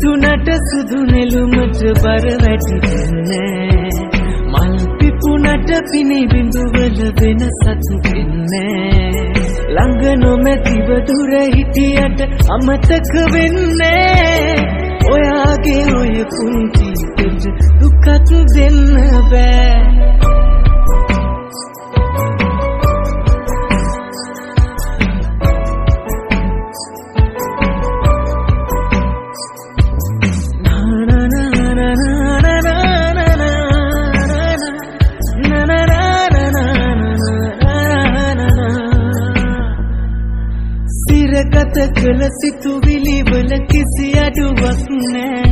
සිතුනට සුදු නෙළුමට බර වැටෙන්නේ මල් පිපුනට පිනි බිඳුවල වෙනසක් වෙන්නේ ළඟ නොමැතිව දුර හිටියට අමතක වෙන්නේ. ඔයාගේ ඔය කුංචි දුකත් දෙන්න බෑ. සිරගත කළ සිතුවිලිවල කිසි අඩුවක් නෑ.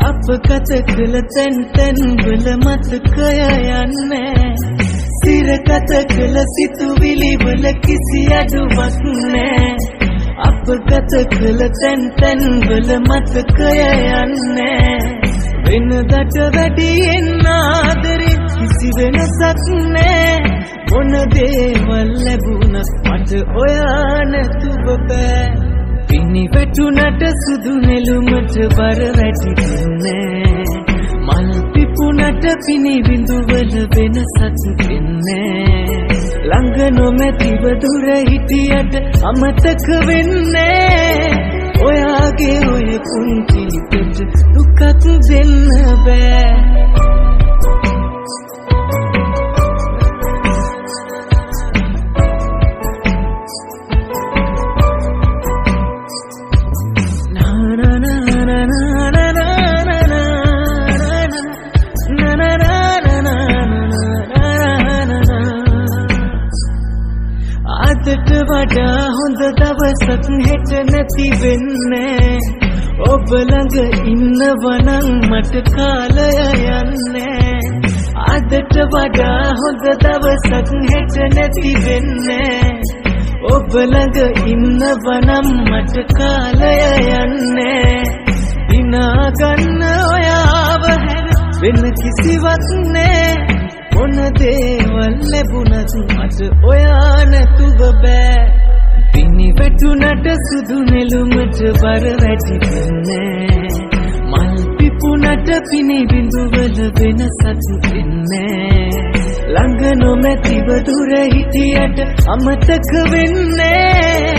අප ගත කළ තැන් තැන්වල මතකය යන්නේ. සිරගත කළ සිතුවිලිවල කිසි අඩුවක් නෑ. අප ගත කළ තැන් තැන්වල මතකය යන්නේ. වෙනදට වැඩියෙන් ආදරේ කිසි වෙනසක් නෑ. මොන දේවල් ලැබුණත් මට ඔයා නැතුව බෑ. පිණි වැටුනට සුදු නෙළුමට බර වැටින්නේ මල් පිපුණට පිණි බිඳුවල වෙනසක් වෙන්නේ ළඟ නොමැතිව දුර හිටියට අමතක වෙන්නේ. ඔයාගේ ඔය පුංචි දුකක් දෙන්න බෑ. වඩා හොඳ දවසක් හෙට නැති වෙන්නේ. ඔබ ළඟ ඉන්නවනම් මට කාලය යන්නේ. අදට වඩා හොඳ දවසක් හෙට නැති වෙන්නේ. ඔබ ළඟ ඉන්නවනම් මට කාලය යන්නේ. ඉනා ගන්න ඔයාව හැර වෙන කිසිවක් නෑ. මොන දේවල් ලැබුණත් මට ඔයා නැතුව බෑ. පිණි වැටුනට සුදු නෙළුමට බර වැටින්නේ මල් පිපුණට පිණි බිඳුවල වෙනසක් වෙන්නේ ළඟ නොමැතිව දුර හිටියට අමතක වෙන්නේ